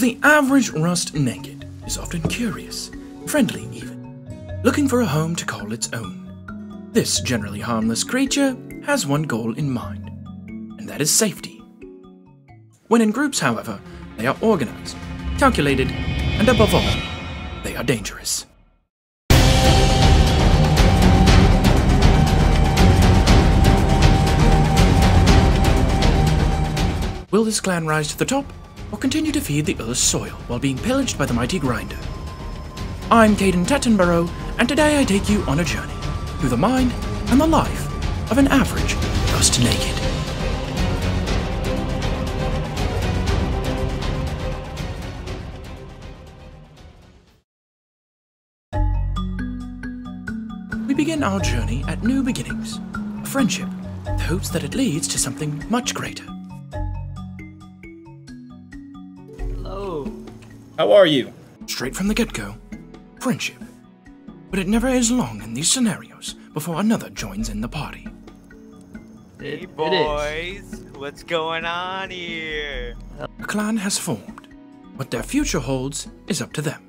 The average rust naked is often curious, friendly even, looking for a home to call its own. This generally harmless creature has one goal in mind, and that is safety. When in groups, however, they are organized, calculated, and above all, they are dangerous. Will this clan rise to the top, or continue to feed the Earth's soil while being pillaged by the mighty Grinder? I'm Caden Tettenborough, and today I take you on a journey through the mind and the life of an average Rust Naked. We begin our journey at new beginnings, a friendship, with hopes that it leads to something much greater. How are you? Straight from the get go, friendship. But it never is long in these scenarios before another joins in the party. Hey boys, what's going on here? A clan has formed. What their future holds is up to them.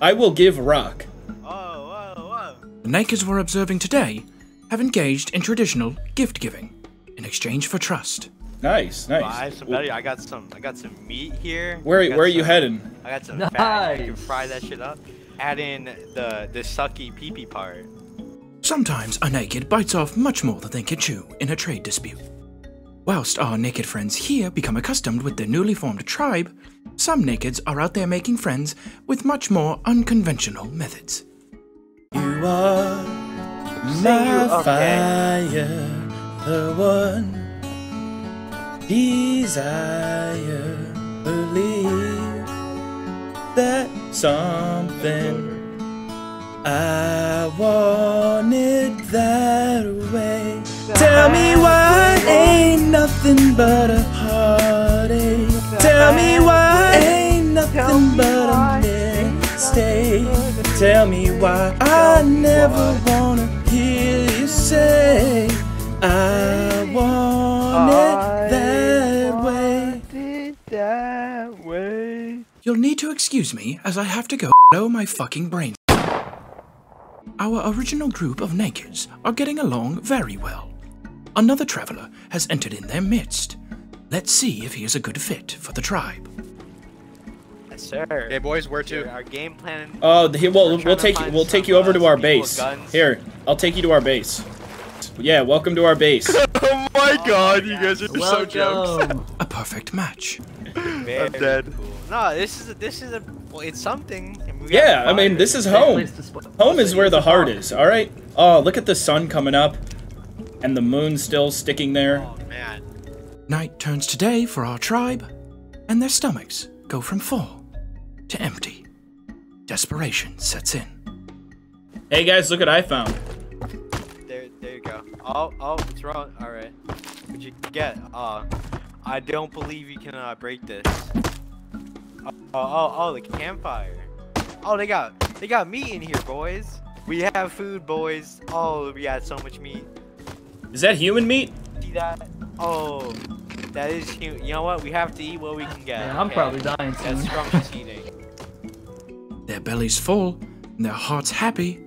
I will give rock. Oh, whoa, whoa. The Nakers we're observing today have engaged in traditional gift giving in exchange for trust. Nice, I nice. have some better. I got some. I got some meat here. Where I got where are you heading? I got some fat. You can fry that shit up. Add in the the sucky pee pee part. Sometimes a naked bites off much more than they can chew in a trade dispute. Whilst our naked friends here become accustomed with their newly formed tribe, some nakeds are out there making friends with much more unconventional methods. You are Say you okay. fire, the one desire. Believe that something I wanted that way. Tell me why ain't nothing but a heartache. Tell me why ain't nothing but a mistake. Tell me why I never wanna hear you say I way. You'll need to excuse me as I have to go blow my fucking brains. Our original group of nakeds are getting along very well. Another traveler has entered in their midst. Let's see if he is a good fit for the tribe. Yes, sir. Hey boys, where to? Our game plan. Oh, the, well, We're we'll take find we'll take you over uh, to our some people with base. Here, I'll take you to our base. Yeah, welcome to our base. oh my oh god, you guys are so jokes. A perfect match. Very dead. Cool. No, this is a, this is a well, it's something. Yeah, I mean this is home. place to sp- Home is where the heart is. All right. Oh, look at the sun coming up, and the moon still sticking there. Oh man. Night turns to day for our tribe, and their stomachs go from full to empty. Desperation sets in. Hey guys, look what I found. There, there you go. Oh, oh, it's wrong? All right. What'd you get? Uh, I don't believe you can uh, break this. Oh, oh, oh, oh, the campfire. Oh, they got, they got meat in here, boys. We have food, boys. Oh, we got so much meat. Is that human meat? See that? Oh, that is huge. You know what? We have to eat what we can get. Yeah, I'm okay? probably dying That's soon. scrumptious eating. Their bellies full, and their hearts happy,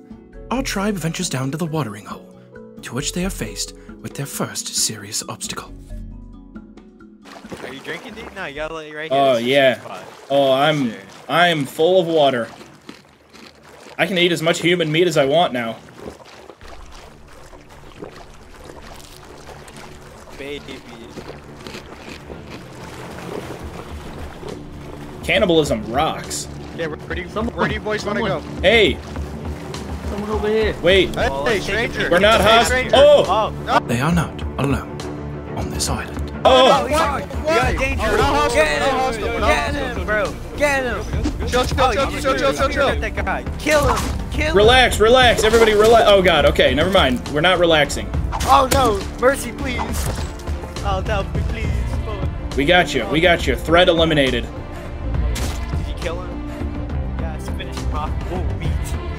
our tribe ventures down to the watering hole, to which they are faced with their first serious obstacle. Are you drinking, dude? No, you gotta let it right here. Oh This yeah. Oh, I'm Sure. I'm full of water. I can eat as much human meat as I want now. Baby. Cannibalism rocks. Yeah, where, where do you, Someone- where do you boys want to go? Hey, Someone over here. wait. Hey, Well, let's take a stranger. We're not Hey, host- Oh! Oh! They are not alone on this island. Oh, oh we got, we got danger. We're not hostile, Get we're not him, hostile, we're not get him, bro. Get him. Chill, chill, Oh, chill, chill, chill, chill, chill. That guy. Kill him. Kill him. relax, relax. Everybody relax. Oh god. Okay, never mind. We're not relaxing. Oh no. Mercy, please. Oh, help me, please. Oh. We got you. We got you. Threat eliminated. Did you kill him? Yes, finish him off. Oh, meat.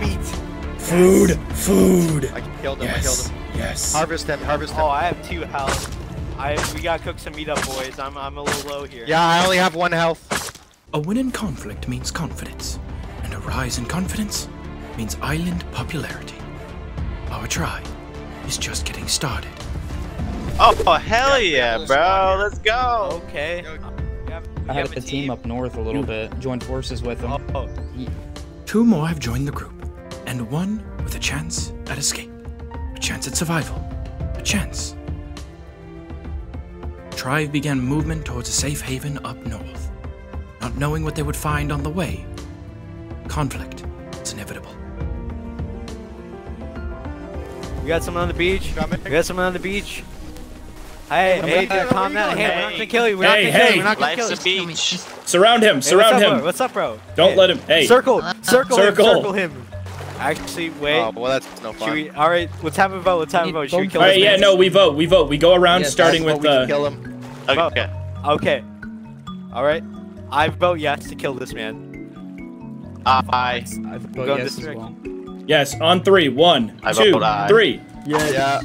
Meat. Food. Food. I killed him, I killed Yes. him. Yes. Harvest him, harvest him. Oh, I have two health. I we gotta cook some meat up, boys. I'm I'm a little low here. Yeah, I only have one health. A win in conflict means confidence, and a rise in confidence means island popularity. Our tribe is just getting started. Oh, hell yeah, bro. Let's go. Okay. I had a team up north a little bit, joined forces with them. Oh. Two more have joined the group, and one with a chance at escape, a chance at survival, a chance. Tribe began movement towards a safe haven up north, not knowing what they would find on the way. Conflict is inevitable. we got someone on the beach. We got someone on the beach. Hey, hey, dude, calm down. Hey, we're not gonna kill you. We're Hey, not gonna kill you. We're not gonna kill Life's you. a beach. Surround him. Hey, Surround what's up, him. Bro? What's up, bro? Don't Hey, let him. Hey. Circle, circle, Circle. him, circle him. Actually, wait. Oh, well, that's no fun. we? All right, let's have a vote. Let's have a vote. Should we kill All this right. Yeah. man? No. We vote. We vote. We go around, Yes, starting with we uh, kill him. Okay. Okay. All right. I vote yes to kill this man. I. I Go vote in yes this as well. yes on three. One, I two, vote aye. three. Yeah.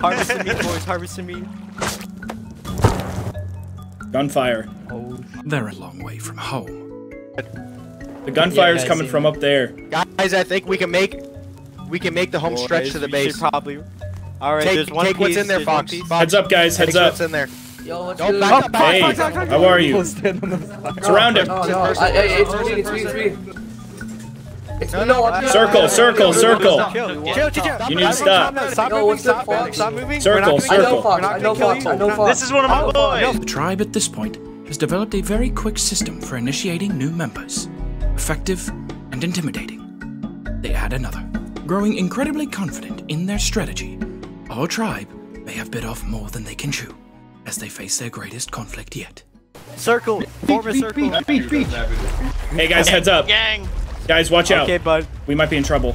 Harvesting me, boys. Harvesting me. Gunfire. Oh, They're a long way from home. The gunfire's Yeah, I coming from up there. Guys, I think we can make we can make the home stretch to the base. Probably. All right. Take, there's one take what's in there, there's one Fox. Fox. Heads up, guys. take Heads up. what's in there. Yo, what's Don't back up, back Hey, up, back up. how are you? stand on. Surround him. No, no, I, I, it's me, it's me, it's me. It's me, no, it's. Circle, circle, circle. You need to stop. Stop moving. Stop moving. Stop moving. Circle, We're not gonna I circle. kill know you. Fox, We're not I know gonna kill Fox, you. I know We're not- Fox. This is one of my oh, boys. The tribe at this point has developed a very quick system for initiating new members, effective and intimidating. They add another. Growing incredibly confident in their strategy, our tribe may have bit off more than they can chew as they face their greatest conflict yet. Circle. Form a circle. Beach, beach, beach, Hey guys, heads up. Gang. Guys, watch out. Okay, bud. We might be in trouble.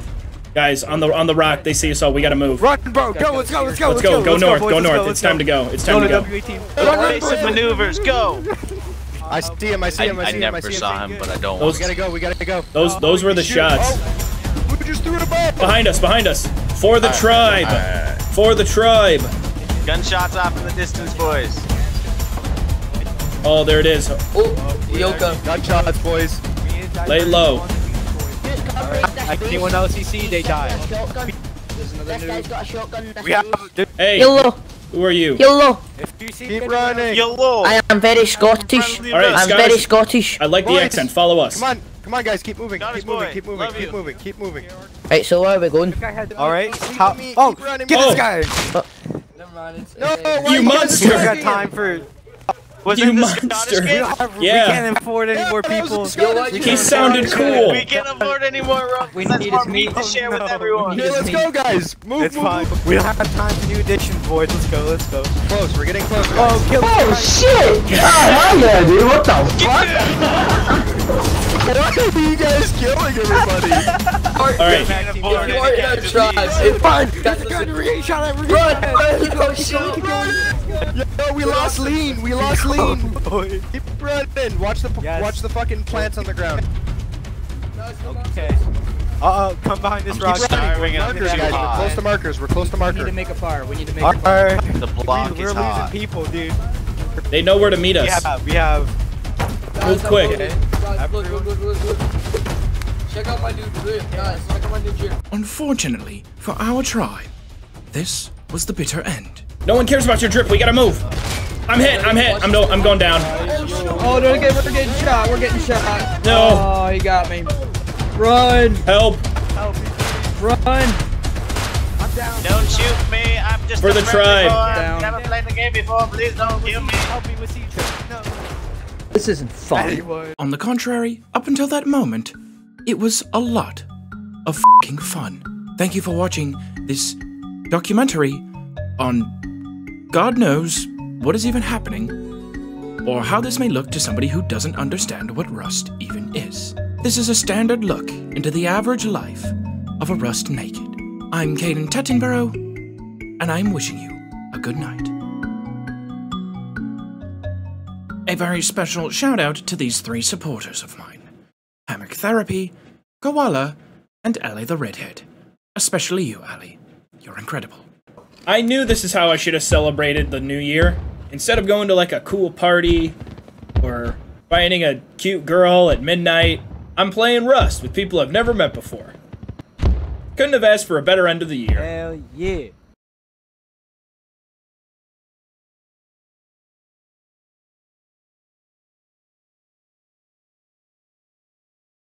Guys, on the on the rock, they see us all. We gotta move. Run, bro. Go. Let's go. Let's go. Let's go. Go let's north. boys, Go let's north. let's It's time to go. It's time Go to to go. W18. Basic maneuvers. Go. I see him. I see him. I I see him. I never see him. saw him, but I don't Those We gotta go. We gotta go. those those were the Shoot. shots. Oh, who just threw it above? Behind us, behind us. For the tribe. For the tribe. Gunshots off in the distance, boys. Oh, there it is. Oh, Yoka. Gunshots, boys. Lay low. Like anyone else you see, they die. There's another noob. We have. Hey, Hello, who are you? hello. If you Keep running. Yellow. I am very Scottish. All right, I'm Scottish. very Scottish. I like the Boys. accent. Follow us. Come on. Come on, guys. Keep moving. Scottish Keep moving. boy. Keep moving. Keep moving. Keep moving. Right, so where are we going? All right. Leave How? me, Oh, get Oh. this guy. Never mind, it's, No, uh, why You guys monster. We got time him? for. Was You it the monster. Scottish We, kid? don't have, Yeah. we can't afford any more people. a Scottish He kid. sounded cool. We can't afford any more rum. We need more his meat to share Oh, with everyone. Okay, let's go, guys. Move, It's move, fine. move. We don't have time for new additions, boys. Let's go. Let's go. Close. We're getting closer. Oh, kill Oh shit! Oh yeah, dude. What the fuck? Why are you guys killing everybody? All right. Can't afford You are in Can't a tribe. just It's fine. Guys, Guys, listen. listen. Run, Run, run, go, shoot. Yo, we lost lean. We lost lean. Keep running. Watch the Yes. watch the fucking plants on the ground. Okay. Uh oh, come behind this Keep rock. starving running. up Markers, guys. We're close to markers. We're close to We need to make a fire. We need to make a fire. Alright. The block we, is We're hot. losing people, dude. They know where to meet We us. have, we have. Move quick. Okay. Guys, look, look, look, look, look. Check out my dude, Rip. Guys, check out my dude here. Unfortunately for our tribe, this was the bitter end. No one cares about your drip. We gotta move. I'm hit. I'm hit. I'm no. I'm going down. Oh, no, okay, we're getting shot. We're getting shot. No. Oh, he got me. Run, Help. Help. run. I'm down. Don't shoot me. I'm just For a the tribe. boy. Down. Never played the game before. Please don't kill me. Help me with you. No. This isn't fun. On the contrary, up until that moment, it was a lot of fing fun. Thank you for watching this documentary on God knows what is even happening, or how this may look to somebody who doesn't understand what Rust even is. This is a standard look into the average life of a Rust Naked. I'm Caden Tettenborough, and I'm wishing you a good night. A very special shout out to these three supporters of mine Hammock Therapy, Koala, and Ellie the Redhead. Especially you, Ellie. You're incredible. I knew this is how I should have celebrated the new year. Instead of going to like a cool party or finding a cute girl at midnight. I'm playing Rust with people I've never met before. Couldn't have asked for a better end of the year. Hell yeah.